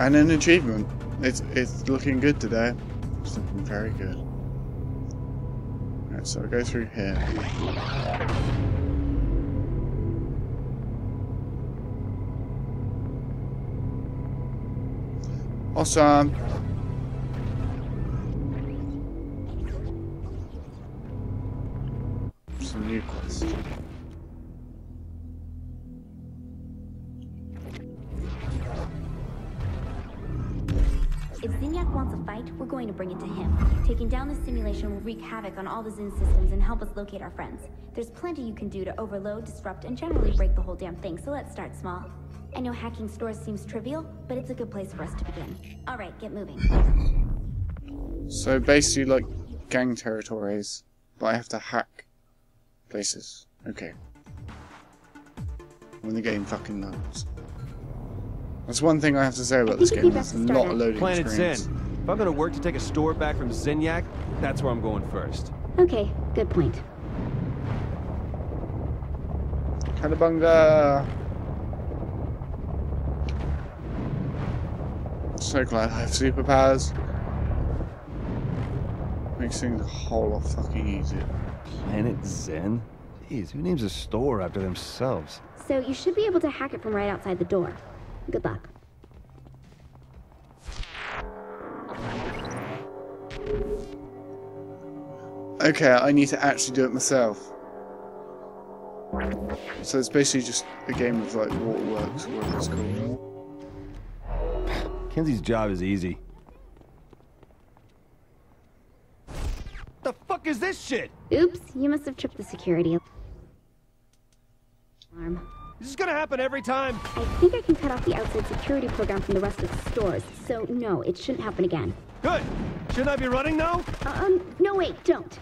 And an achievement. It's it's looking good today. It's looking very good. Right, so I go through here. Awesome. Some new quests. If Zinyak wants a fight, we're going to bring it to him. Taking down the simulation will wreak havoc on all the Zin systems and help us locate our friends. There's plenty you can do to overload, disrupt, and generally break the whole damn thing, so let's start small. I know hacking stores seems trivial, but it's a good place for us to begin. Alright, get moving. So basically like gang territories, but I have to hack places. Okay. When the game fucking loads. That's one thing I have to say about this game. It's not a to lot start of at loading Planet Zin. screens. If I'm gonna work to take a store back from Zinyak, that's where I'm going first. Okay, good point. Calabunga! So glad I have superpowers. Makes things a whole lot fucking easier. Planet Zin? Jeez, who names a store after themselves? So you should be able to hack it from right outside the door. Good luck. Okay, I need to actually do it myself. So it's basically just a game of like waterworks, or whatever it's called. Kinzie's job is easy. The fuck is this shit? Oops, you must have tripped the security alarm. This is this gonna happen every time? I think I can cut off the outside security program from the rest of the stores, so no, it shouldn't happen again. Good. Shouldn't I be running now? Uh, Um, no wait, don't.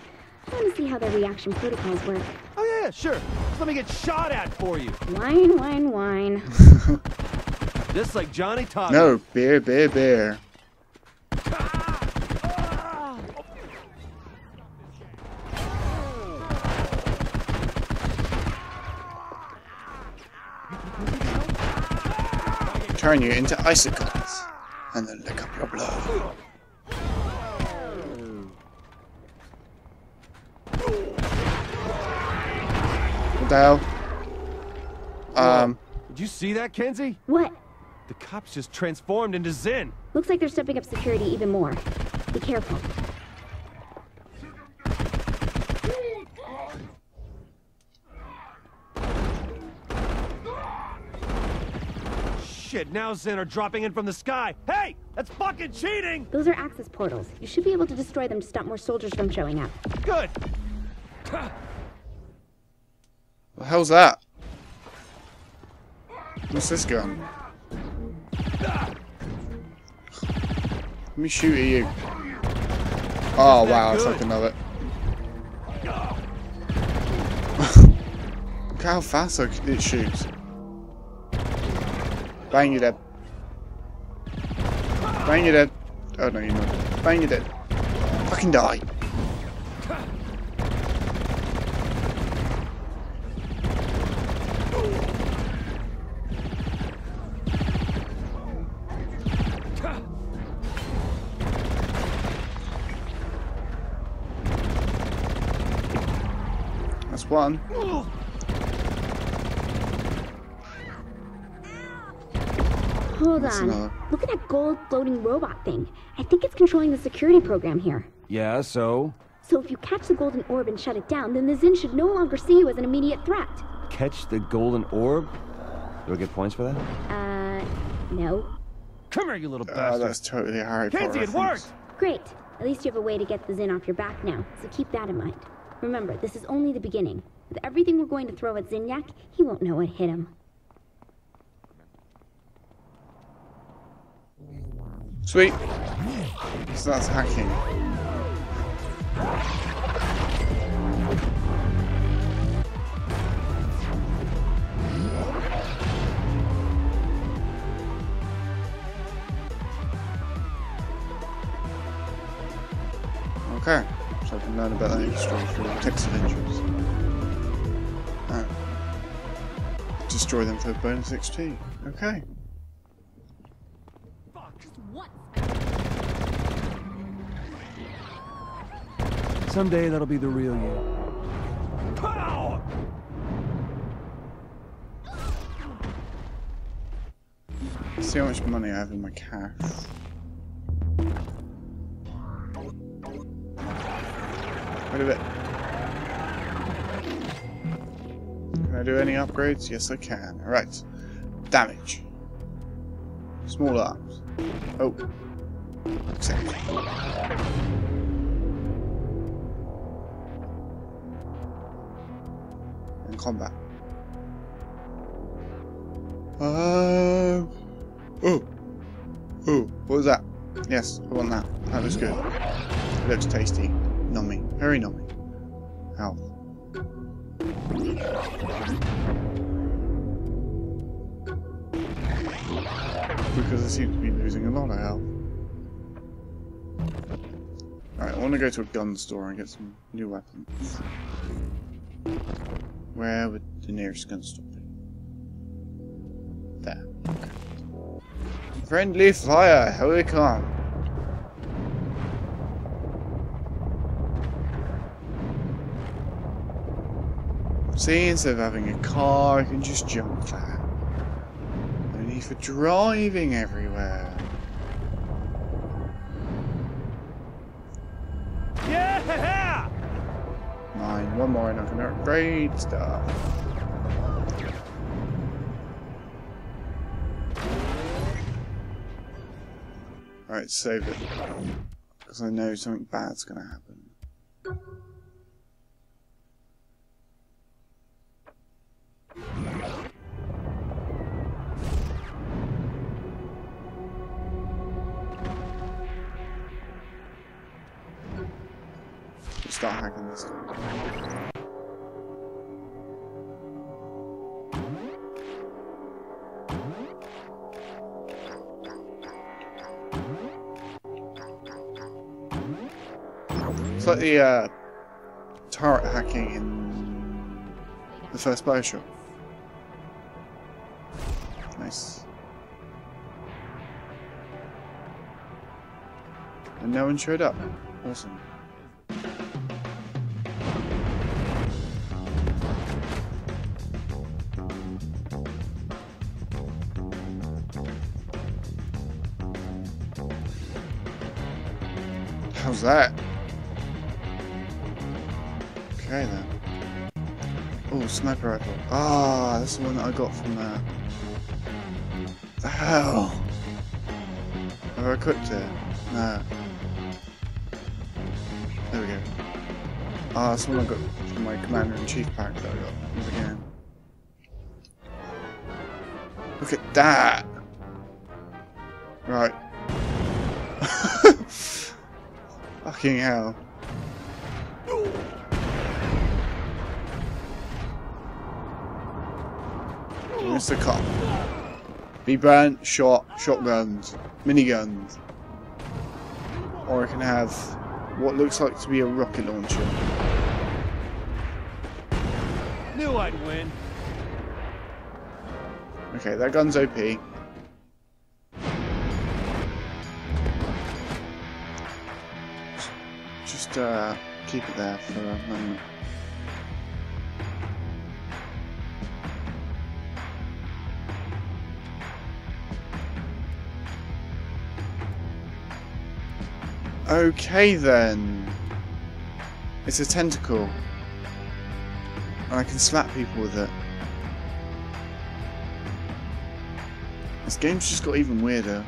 I want to see how their reaction protocols work. Oh yeah, yeah, sure. Just let me get shot at for you. Wine, wine, wine. Just like Johnny Gat No, beer, beer, beer. Turn you into icicles, and then lick up your blood. What the hell? Um, Did you see that, Kinzie? What? The cops just transformed into Zin. Looks like they're stepping up security even more. Be careful. Shit, now Zin are dropping in from the sky. Hey, that's fucking cheating! Those are access portals. You should be able to destroy them to stop more soldiers from showing up. Good. What the hell's that? What's this gun? Let me shoot at you. Oh wow, I good? fucking love it. Look how fast it shoots. Bang you dead. Bang you dead. Oh no, you're not. Bang you dead. Fucking die. That's one. Hold That's on. another. Look at that gold floating robot thing. I think it's controlling the security program here. Yeah, so? So if you catch the golden orb and shut it down, then the Zin should no longer see you as an immediate threat. Catch the golden orb? Do I get points for that? Uh, no. Come here, you little Oh, bastard. that's totally a Harry Potter. Kinzie, it worked! Great. At least you have a way to get the Zin off your back now, so keep that in mind. Remember, this is only the beginning. With everything we're going to throw at Zinyak, he won't know what hit him. Sweet. So that's hacking. Okay, so I can learn about that history through text adventures. Ah. Destroy them for bonus XP. Okay. Fuck. Just once. Someday that'll be the real you. See how much money I have in my cash. Wait a bit. Can I do any upgrades? Yes, I can. Alright. Damage. Small arms. Oh. Combat. Uh, oh. Oh, what was that? Yes, I want that. That looks good. It looks tasty. Nummy. Very nummy. Health. Because I seem to be losing a lot of health. Alright, I want to go to a gun store and get some new weapons. Where would the nearest gun store be? There. Okay. Friendly fire, here we come. See, instead of having a car, I can just jump there. No need for driving everywhere. And upgrade stuff. Alright, save it. Because I know something bad's gonna happen. Start hacking this. Like the uh, turret hacking in the first Bioshock. Nice. And no one showed up. Awesome. How's that? Okay then. Oh, sniper rifle. Ah, that's the one that I got from there. The hell? Have I equipped it? No. There we go. Ah, that's the one I got from my Commander-in-Chief pack that I got from the game. Look at that! Right. Fucking hell. Mr. Cop. Be burnt, shot, shotguns, miniguns. Or I can have what looks like to be a rocket launcher. Knew I'd win. Okay, that gun's OP. Just uh, keep it there for a moment. Okay then. It's a tentacle. And I can slap people with it. This game's just got even weirder.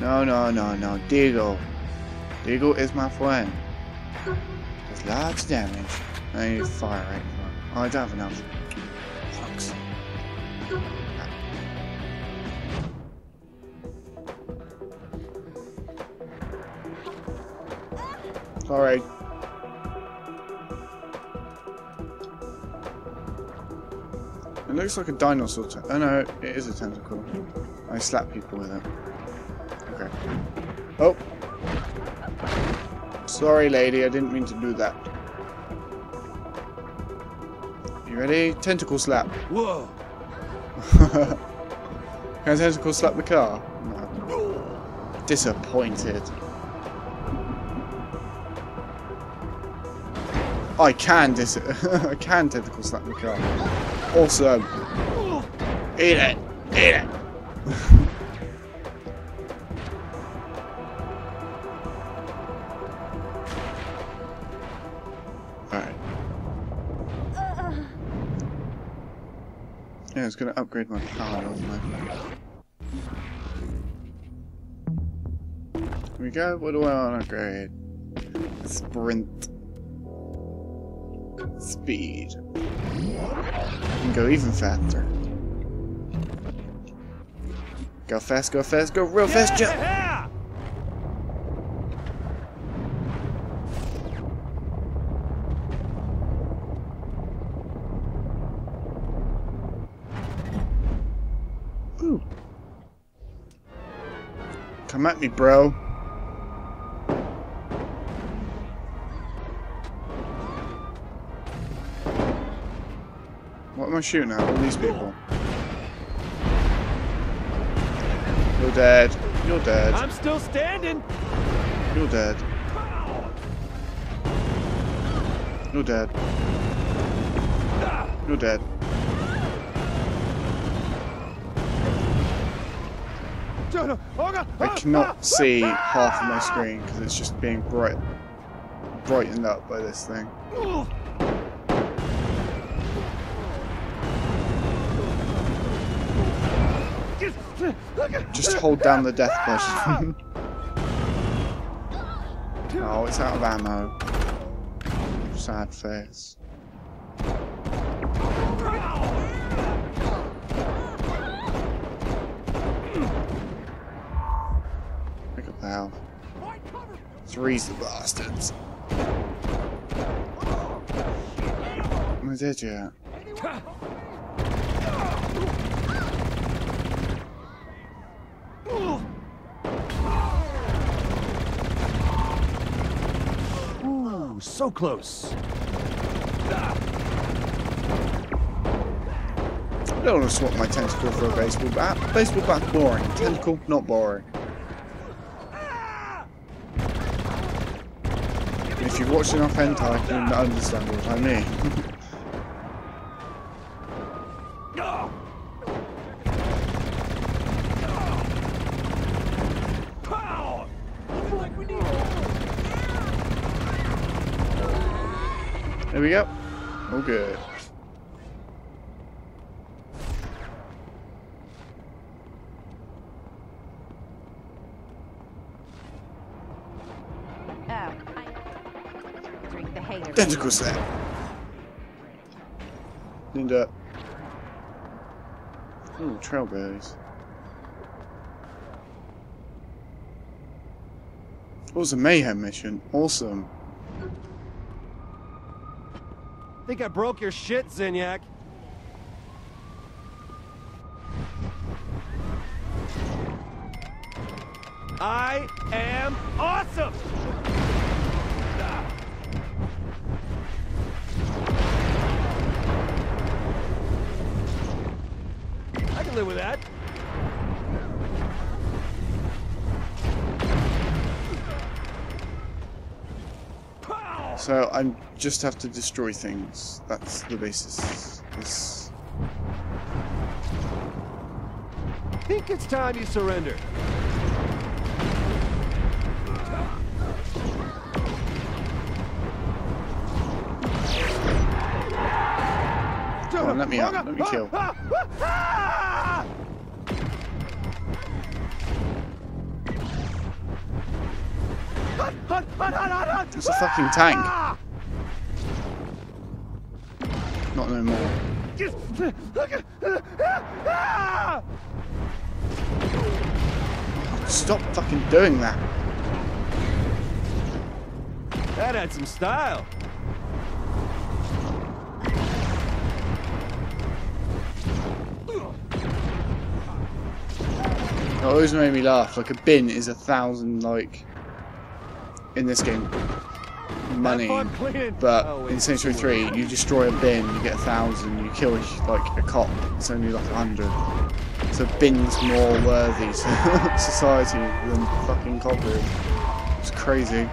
No, no, no, no. Deagle. Deagle is my friend. Does of damage. I need fire right now. Oh, I don't have enough. Sorry. It looks like a dinosaur. Oh no, it is a tentacle. I slap people with it. Okay. Oh. Sorry, lady. I didn't mean to do that. You ready? Tentacle slap. Whoa. Can I tentacle slap the car? No. Disappointed. I can dis I can tentacle slap the car. Awesome. Eat it. Eat it. Alright. Yeah, I was gonna upgrade my car? Here we go. What do I want to upgrade? Sprint. Speed. Go even faster. Go fast, go fast, go real fast, jump! Ooh. Come at me, bro. What am I shooting at? All these people. You're dead. You're dead. I'm still standing. You're dead. You're dead. You're dead. I cannot see half of my screen because it's just being bright, brightened up by this thing. Just hold down the death button. oh, it's out of ammo. Sad face. Pick up the health. Three's the bastards. Am I dead yet? So close. I don't want to swap my tentacle for a baseball bat. Baseball bat's boring. Tentacle, not boring. If you've watched enough hentai, you understand what I mean. There we go. All good. Oh, I drink the hater. Tentacle slap. Linda. Trailberries. What was a mayhem mission? Awesome. I think I broke your shit, Zinyak. I am awesome! So I just have to destroy things. That's the basis. This. Think it's time you surrender. Come on, let me out. Let me kill. Ah! It's a fucking tank. Not no more. Stop fucking doing that. That had some style. It always made me laugh. Like a bin is a thousand like in this game. money. Have fun cleaning. But Oh, in Saints Row 3, you destroy a bin, you get a thousand. You kill like a cop, it's only like a hundred. So bins more worthy to society than fucking cop is. It's crazy.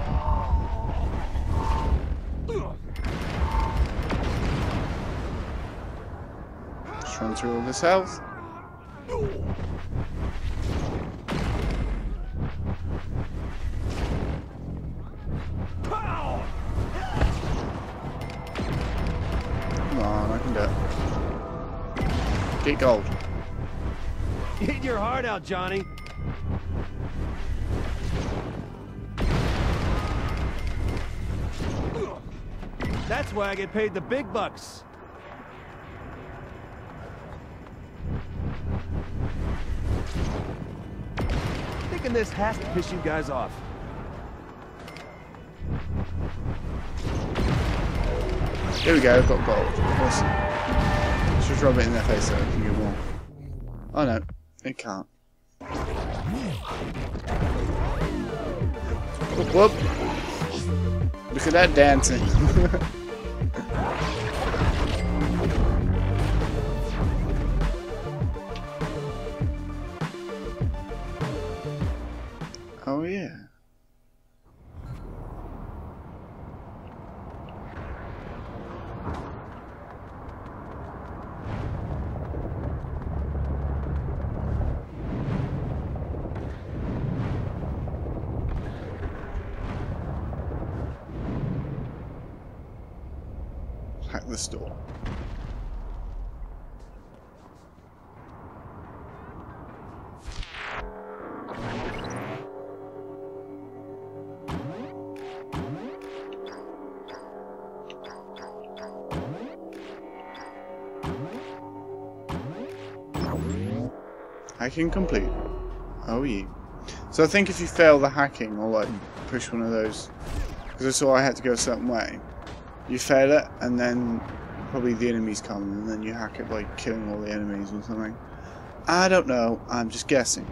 Just run through all this health. On, I can it. Get gold. Eat your heart out, Johnny. That's why I get paid the big bucks. Thinking this has to piss you guys off. There we go, I've got gold. Awesome. Let's just rub it in their face so I can get more. Oh no, it can't. Whoop, whoop. Look at that dancing. Hacking complete. Oh yeah. So I think if you fail the hacking or like push one of those, because I saw I had to go a certain way, you fail it and then probably the enemies come and then you hack it by killing all the enemies or something. I don't know. I'm just guessing.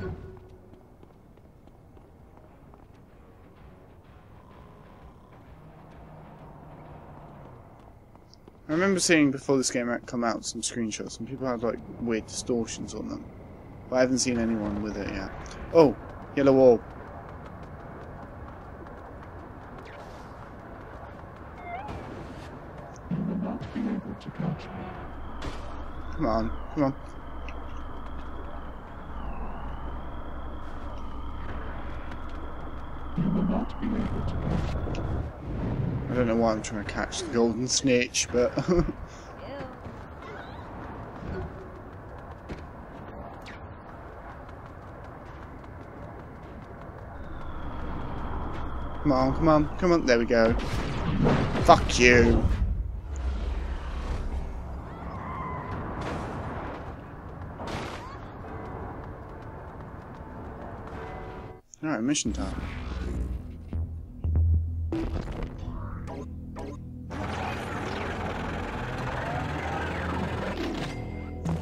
I remember seeing before this game come out some screenshots and people had like weird distortions on them. I haven't seen anyone with it yet. Oh, yellow wall. Come on, come on. I don't know why I'm trying to catch the golden snitch, but come on, come on, come on. There we go. Fuck you. Alright, mission time.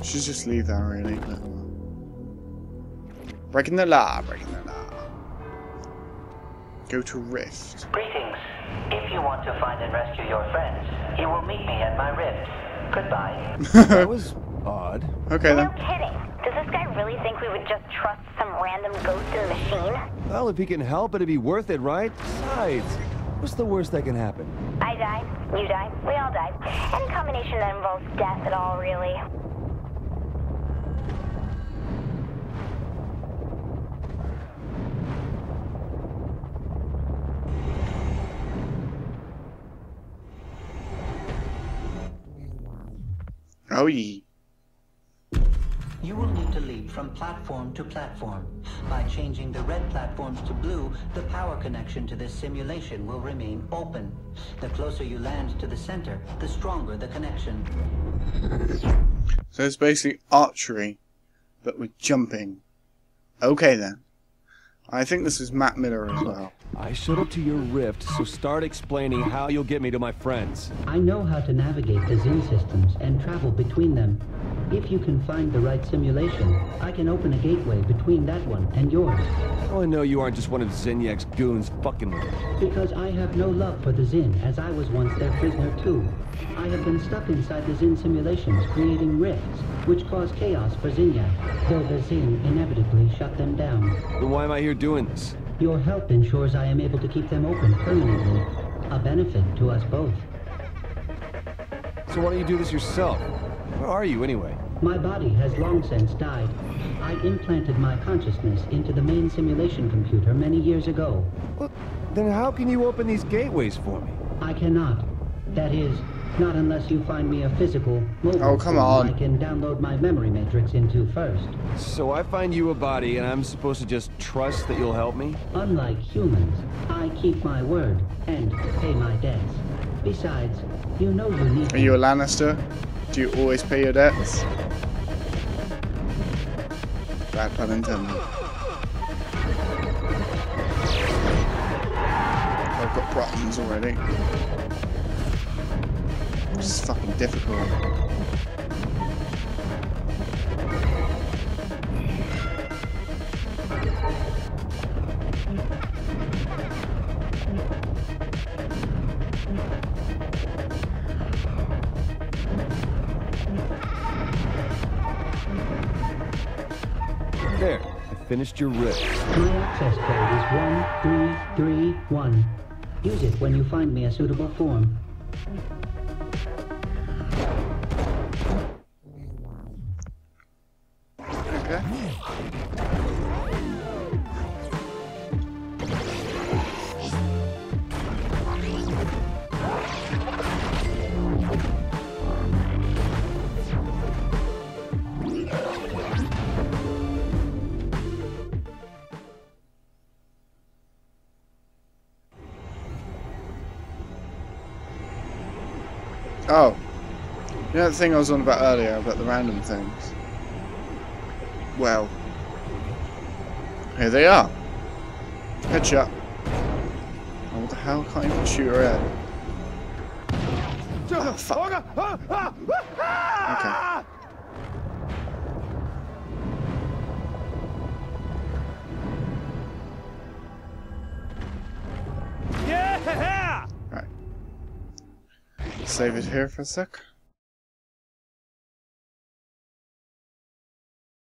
Should just leave that really. Breaking the law, breaking the. Go to Rift. Greetings. If you want to find and rescue your friends, you will meet me at my rift. Goodbye. That was odd. Okay No then. kidding. Does this guy really think we would just trust some random ghost in the machine? Well, if he can help, it'd be worth it, right? Besides, what's the worst that can happen? I die, you die, we all die. Any combination that involves death at all, really. Oh ye. You will need to leap from platform to platform. By changing the red platforms to blue, the power connection to this simulation will remain open. The closer you land to the center, the stronger the connection. So it's basically archery, but with jumping. Okay then. I think this is Matt Miller as well. I showed up to your rift, so start explaining how you'll get me to my friends. I know how to navigate the Zin systems and travel between them. If you can find the right simulation, I can open a gateway between that one and yours. Oh, I know you aren't just one of the Zinyak's goons fucking with. Because I have no love for the Zin, as I was once their prisoner too. I have been stuck inside the Zin simulations, creating rifts, which cause chaos for Zinyak, though the Zin inevitably shut them down. Then why am I here doing this? Your help ensures I am able to keep them open permanently. A benefit to us both. So why don't you do this yourself? Where are you, anyway? My body has long since died. I implanted my consciousness into the main simulation computer many years ago. Well, then how can you open these gateways for me? I cannot. That is, not unless you find me a physical, mobile Oh, come on. I can download my memory matrix into first. So I find you a body, and I'm supposed to just trust that you'll help me? Unlike humans, I keep my word and pay my debts. Besides, you know you need Are you a Lannister? Do you always pay your debts? Bad pun intended. I've got problems already. This is fucking difficult. There, I finished your rift. My access code is 1331. Use it when you find me a suitable form. Oh. You know that thing I was on about earlier about the random things? Well. Here they are. Headshot. Oh, what the hell? Can't even shoot her head. Oh, fuck. Okay. Yeah! Save it here for a sec.